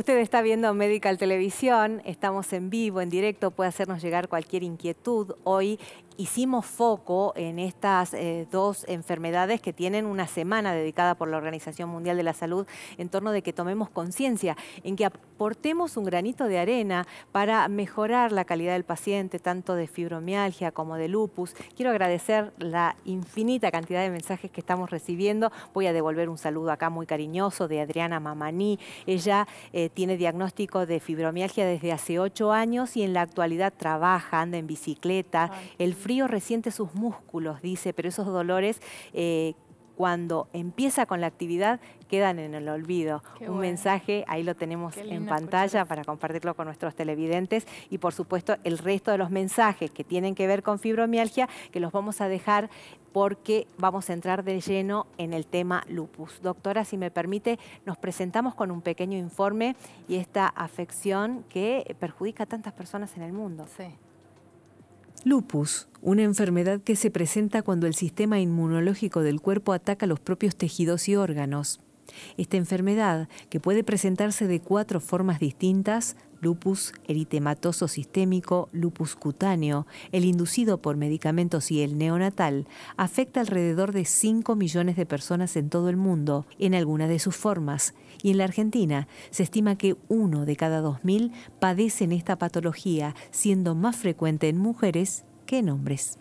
Usted está viendo Medical Televisión, estamos en vivo, en directo, puede hacernos llegar cualquier inquietud. Hoy hicimos foco en estas eh, dos enfermedades que tienen una semana dedicada por la Organización Mundial de la Salud en torno de que tomemos conciencia, en que aportemos un granito de arena para mejorar la calidad del paciente, tanto de fibromialgia como de lupus. Quiero agradecer la infinita cantidad de mensajes que estamos recibiendo. Voy a devolver un saludo acá muy cariñoso de Adriana Mamaní. Ella eh, tiene diagnóstico de fibromialgia desde hace ocho años y en la actualidad trabaja, anda en bicicleta. El frío resiente sus músculos, dice, pero esos dolores... Eh, cuando empieza con la actividad quedan en el olvido. Un mensaje, ahí lo tenemos en pantalla para compartirlo con nuestros televidentes y por supuesto el resto de los mensajes que tienen que ver con fibromialgia que los vamos a dejar porque vamos a entrar de lleno en el tema lupus. Doctora, si me permite, nos presentamos con un pequeño informe y esta afección que perjudica a tantas personas en el mundo. Sí. Lupus, una enfermedad que se presenta cuando el sistema inmunológico del cuerpo ataca los propios tejidos y órganos. Esta enfermedad, que puede presentarse de cuatro formas distintas, lupus eritematoso sistémico, lupus cutáneo, el inducido por medicamentos y el neonatal, afecta alrededor de 5 millones de personas en todo el mundo, en alguna de sus formas, y en la Argentina se estima que uno de cada 2.000 padecen esta patología, siendo más frecuente en mujeres que en hombres.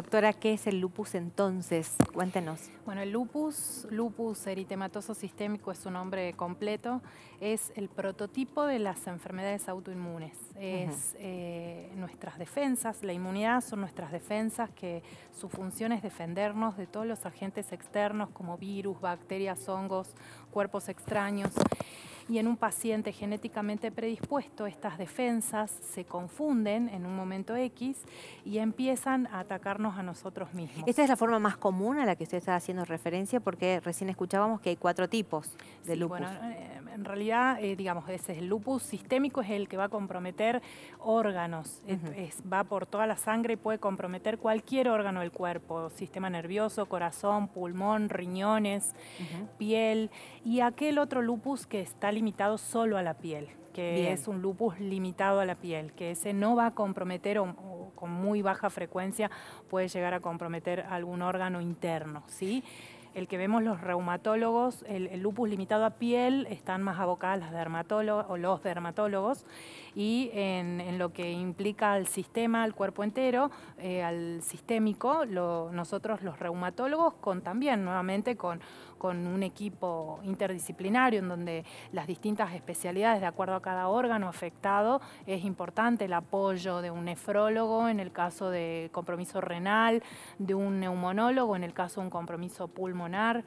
Doctora, ¿qué es el lupus entonces? Cuéntenos. Bueno, el lupus, lupus eritematoso sistémico es su nombre completo, es el prototipo de las enfermedades autoinmunes. Es eh, nuestras defensas, la inmunidad son nuestras defensas que su función es defendernos de todos los agentes externos como virus, bacterias, hongos, cuerpos extraños y en un paciente genéticamente predispuesto estas defensas se confunden en un momento X y empiezan a atacarnos a nosotros mismos. Esta es la forma más común a la que usted está haciendo referencia porque recién escuchábamos que hay cuatro tipos de lupus. Bueno, eh, en realidad, eh, digamos, ese es el lupus sistémico es el que va a comprometer órganos, va por toda la sangre y puede comprometer cualquier órgano del cuerpo, sistema nervioso, corazón, pulmón, riñones, piel y aquel otro lupus que está limitado solo a la piel, que es un lupus limitado a la piel, que ese no va a comprometer o, con muy baja frecuencia puede llegar a comprometer algún órgano interno, ¿sí? el que vemos los reumatólogos, el, lupus limitado a piel, están más abocadas las dermatólogos o los dermatólogos y en, lo que implica al sistema, al cuerpo entero, eh, al sistémico, nosotros los reumatólogos con también nuevamente con, con un equipo interdisciplinario en donde las distintas especialidades de acuerdo a cada órgano afectado es importante el apoyo de un nefrólogo en el caso de compromiso renal, de un neumonólogo en el caso de un compromiso pulmonar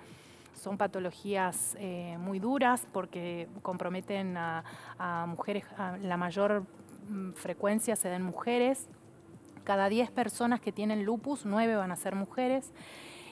son patologías eh, muy duras porque comprometen a, mujeres, la mayor mm, frecuencia se da en mujeres. Cada 10 personas que tienen lupus, 9 van a ser mujeres.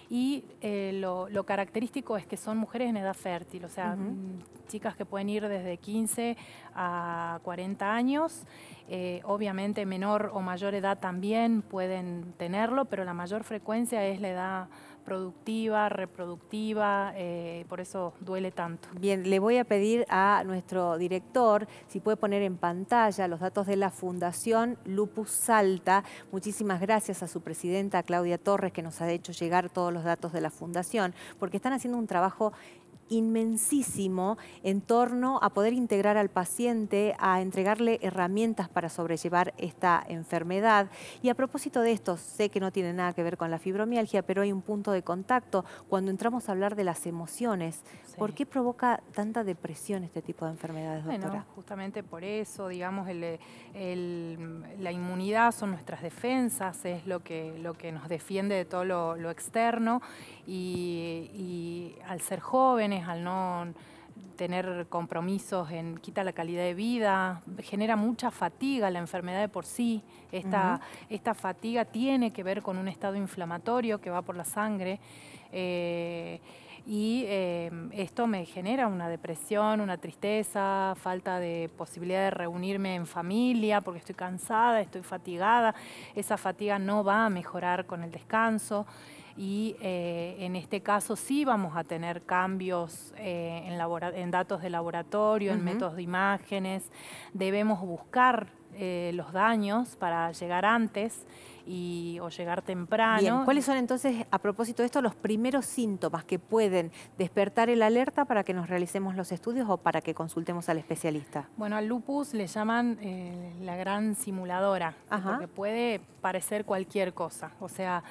Y eh, lo, característico es que son mujeres en edad fértil, o sea, mm, chicas que pueden ir desde 15 a 40 años. Eh, obviamente menor o mayor edad también pueden tenerlo, pero la mayor frecuencia es la edad productiva, reproductiva, eh, por eso duele tanto. Bien, le voy a pedir a nuestro director si puede poner en pantalla los datos de la Fundación Lupus Salta. Muchísimas gracias a su presidenta Claudia Torres que nos ha hecho llegar todos los datos de la Fundación, porque están haciendo un trabajo inmensísimo en torno a poder integrar al paciente, a entregarle herramientas para sobrellevar esta enfermedad. Y a propósito de esto, sé que no tiene nada que ver con la fibromialgia, pero hay un punto de contacto cuando entramos a hablar de las emociones. ¿Por qué provoca tanta depresión este tipo de enfermedades, doctora? Bueno, justamente por eso, digamos, la inmunidad son nuestras defensas, es lo que, lo que nos defiende de todo lo, externo y al ser jóvenes, al no tener compromisos, en, quita la calidad de vida, genera mucha fatiga la enfermedad de por sí. Esta, esta fatiga tiene que ver con un estado inflamatorio que va por la sangre. Eh, y em, esto me genera una depresión, una tristeza, falta de posibilidad de reunirme en familia porque estoy cansada, estoy fatigada. Esa fatiga no va a mejorar con el descanso y eh, en este caso sí vamos a tener cambios eh, en, datos de laboratorio, en métodos de imágenes. Debemos buscar eh, los daños para llegar antes y, o llegar temprano. ¿cuáles son entonces, a propósito de esto, los primeros síntomas que pueden despertar el alerta para que nos realicemos los estudios o para que consultemos al especialista? Bueno, al lupus le llaman eh, la gran simuladora, porque puede parecer cualquier cosa. O sea,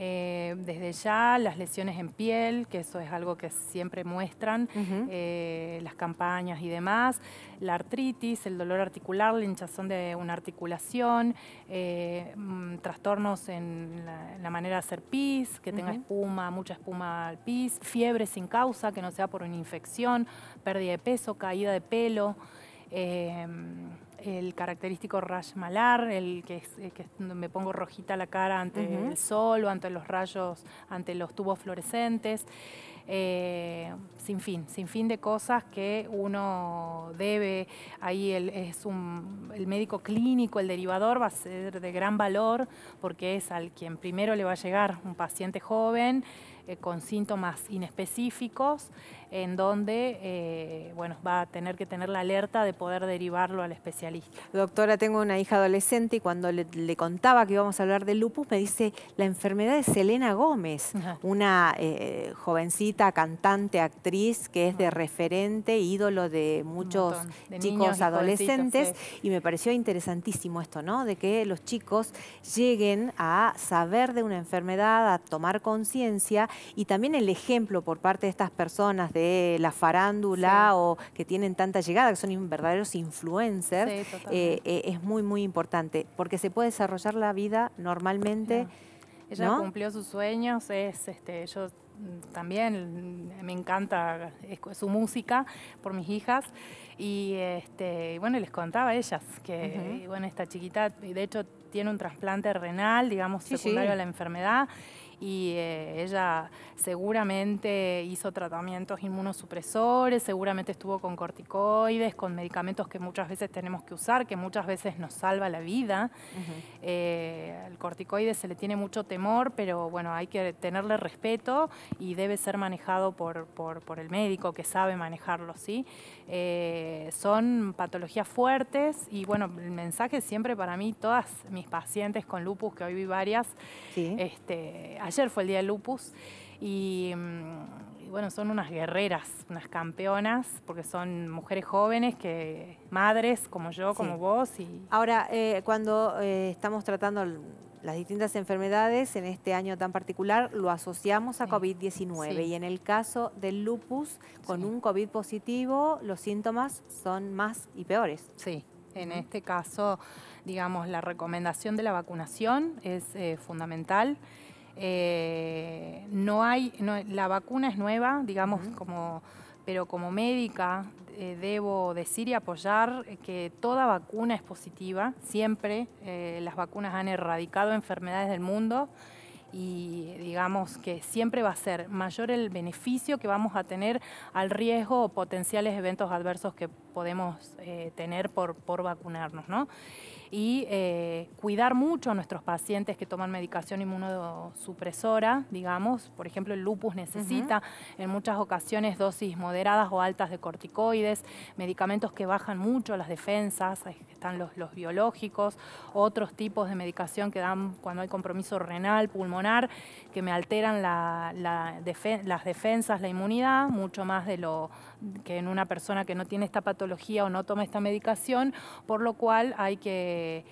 eh, desde ya las lesiones en piel, que eso es algo que siempre muestran, eh, las campañas y demás, la artritis, el dolor articular, la hinchazón de una articulación, eh, mm, trastornos en la, manera de hacer pis, que tenga espuma, mucha espuma al pis, fiebre sin causa, que no sea por una infección, pérdida de peso, caída de pelo el característico rash malar, el que, es, que me pongo rojita la cara ante el sol o ante los rayos, ante los tubos fluorescentes. Eh, sin fin, sin fin de cosas que uno debe, ahí el, es un, el médico clínico, el derivador va a ser de gran valor porque es al quien primero le va a llegar un paciente joven eh, con síntomas inespecíficos, en donde eh, bueno, va a tener que tener la alerta de poder derivarlo al especialista. Doctora, tengo una hija adolescente y cuando le, contaba que íbamos a hablar de lupus, me dice, la enfermedad de Selena Gómez, una eh, jovencita, cantante, actriz, que es de referente, ídolo de muchos chicos adolescentes, y me pareció interesantísimo esto, ¿no? De que los chicos lleguen a saber de una enfermedad, a tomar conciencia y también el ejemplo por parte de estas personas de la farándula o que tienen tanta llegada, que son verdaderos influencers, eh, eh, es muy, muy importante, porque se puede desarrollar la vida normalmente. Ella cumplió sus sueños, es este, yo también me encanta su música por mis hijas y este bueno les contaba a ellas que bueno esta chiquita de hecho tiene un trasplante renal digamos secundario a la enfermedad y eh, ella seguramente hizo tratamientos inmunosupresores, seguramente estuvo con corticoides, con medicamentos que muchas veces tenemos que usar, que muchas veces nos salva la vida. Eh, el corticoide se le tiene mucho temor, pero bueno, hay que tenerle respeto y debe ser manejado por, por, el médico que sabe manejarlo, ¿sí? Eh, son patologías fuertes y bueno, el mensaje siempre para mí, todas mis pacientes con lupus, que hoy vi varias, este, ayer fue el día del lupus mm, y, bueno, son unas guerreras, unas campeonas, porque son mujeres jóvenes, que madres como yo, como vos. Y... Ahora, eh, cuando eh, estamos tratando las distintas enfermedades, en este año tan particular, lo asociamos a COVID-19 y en el caso del lupus, con un COVID positivo, los síntomas son más y peores. Sí, en este caso, digamos, la recomendación de la vacunación es eh, fundamental. Eh, no hay, la vacuna es nueva, digamos, como, pero como médica eh, debo decir y apoyar que toda vacuna es positiva. Siempre eh, las vacunas han erradicado enfermedades del mundo y digamos que siempre va a ser mayor el beneficio que vamos a tener al riesgo o potenciales eventos adversos que podemos tener por, por vacunarnos, ¿no? y eh, cuidar mucho a nuestros pacientes que toman medicación inmunosupresora, digamos. Por ejemplo, el lupus necesita en muchas ocasiones dosis moderadas o altas de corticoides, medicamentos que bajan mucho las defensas, están los, los biológicos, otros tipos de medicación que dan cuando hay compromiso renal, pulmonar, que me alteran la, las defensas, la inmunidad, mucho más de lo que en una persona que no tiene esta patología o no toma esta medicación, por lo cual hay que,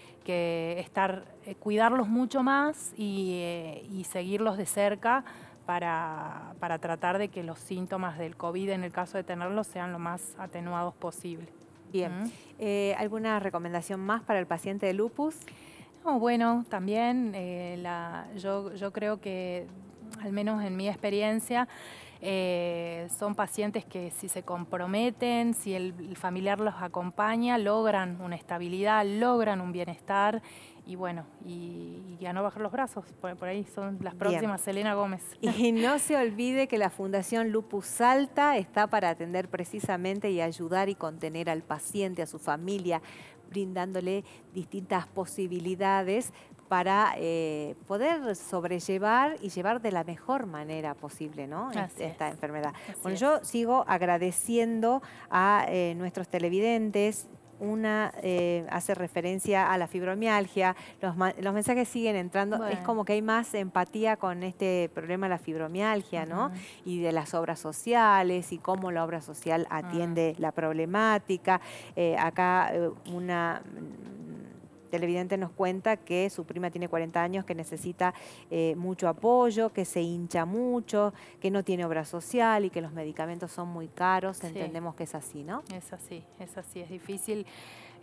estar, eh, cuidarlos mucho más eh, y, seguirlos de cerca para, para, tratar de que los síntomas del COVID, en el caso de tenerlos, sean lo más atenuados posible. Bien. Eh, ¿Alguna recomendación más para el paciente de lupus? No, bueno, también yo, yo creo que, al menos en mi experiencia, eh, eh, son pacientes que si se comprometen, si el, familiar los acompaña, logran una estabilidad, logran un bienestar y bueno, y, ya no bajar los brazos, por, ahí son las próximas, Selena Gómez. Y no se olvide que la Fundación Lupus Salta está para atender precisamente y ayudar y contener al paciente, a su familia, brindándole distintas posibilidades para eh, poder sobrellevar y llevar de la mejor manera posible ¿no? esta enfermedad. bueno, yo sigo agradeciendo a eh, nuestros televidentes, una eh, hace referencia a la fibromialgia, los, mensajes siguen entrando, es como que hay más empatía con este problema de la fibromialgia, ¿no? Y de las obras sociales y cómo la obra social atiende la problemática. acá una televidente nos cuenta que su prima tiene 40 años, que necesita eh, mucho apoyo, que se hincha mucho, que no tiene obra social y que los medicamentos son muy caros. Entendemos que es así, ¿no? Es así, es así, es difícil,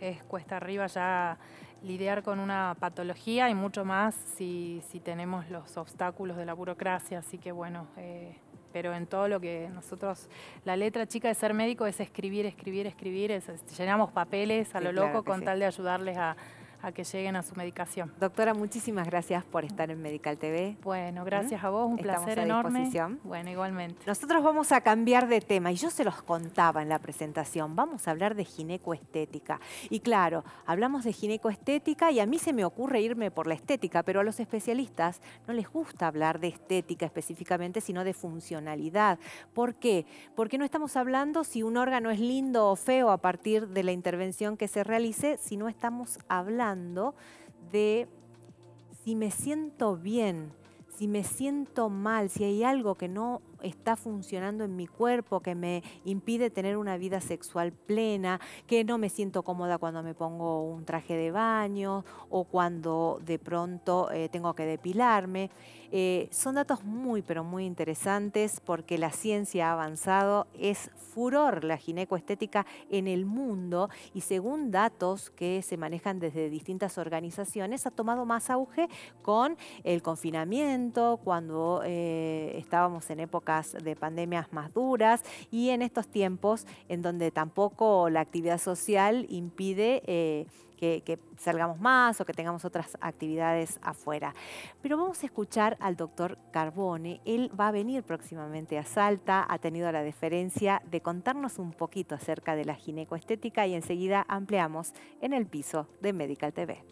es cuesta arriba ya lidiar con una patología y mucho más si, si tenemos los obstáculos de la burocracia, así que bueno... Eh, pero en todo lo que nosotros, la letra chica de ser médico es escribir, escribir, escribir, llenamos papeles a lo loco con tal de ayudarles a, a que lleguen a su medicación. Doctora, muchísimas gracias por estar en Medical TV. Bueno, gracias a vos, un placer enorme. Bueno, igualmente. Nosotros vamos a cambiar de tema y yo se los contaba en la presentación, vamos a hablar de ginecoestética. Y claro, hablamos de ginecoestética y a mí se me ocurre irme por la estética, pero a los especialistas no les gusta hablar de estética específicamente, sino de funcionalidad. ¿Por qué? Porque no estamos hablando si un órgano es lindo o feo a partir de la intervención que se realice, sino estamos hablando de si me siento bien, si me siento mal, si hay algo que no está funcionando en mi cuerpo, que me impide tener una vida sexual plena, que no me siento cómoda cuando me pongo un traje de baño o cuando de pronto eh, tengo que depilarme. Eh, son datos muy, pero muy interesantes porque la ciencia ha avanzado, es furor la ginecoestética en el mundo y según datos que se manejan desde distintas organizaciones, ha tomado más auge con el confinamiento, cuando eh, estábamos en época de pandemias más duras y en estos tiempos en donde tampoco la actividad social impide eh, que, salgamos más o que tengamos otras actividades afuera. Pero vamos a escuchar al doctor Carbone. Él va a venir próximamente a Salta, ha tenido la deferencia de contarnos un poquito acerca de la ginecoestética y enseguida ampliamos en el piso de Medical TV.